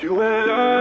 you and I.